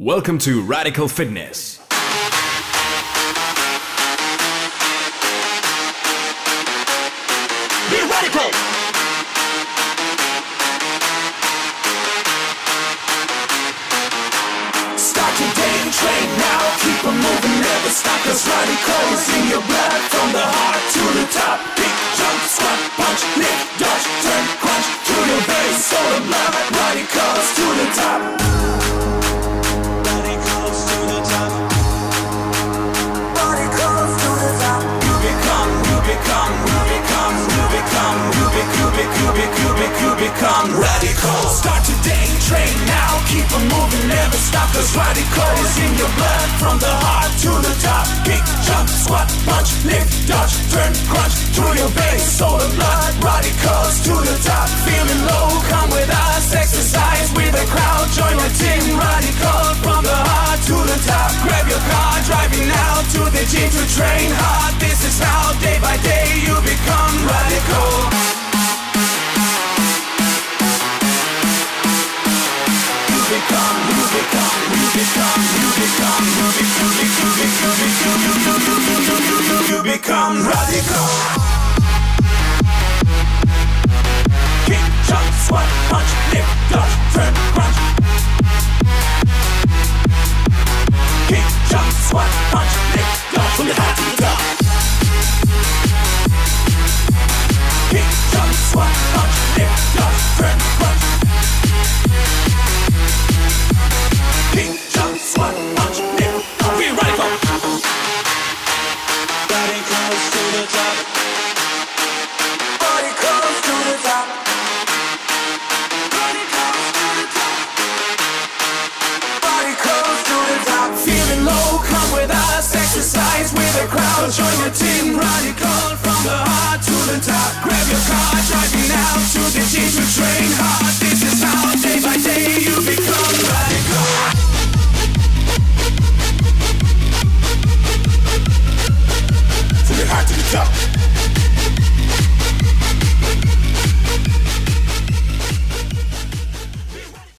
Welcome to Radical Fitness. Be radical. Start your day and train now. Keep on moving, never stop. Cause radical is in your blood. From the heart to the top. Big jump, squat, punch, lift, dodge, turn, crunch. To your base, soul and blood. Radicals to the top. Start today, train now. Keep on moving, never stop. Cause radical is in your blood. From the heart to the top. Big jump, squat, punch, lift, dodge, turn, crunch. To your base, soul and blood. Radicals to the top. Feeling low, come with us. Exercise with the crowd. Join the team. Radical from the heart to the top. Grab your car, driving now to the gym to train hard. Kick, jump, squat, punch, lift, dodge, Join the team.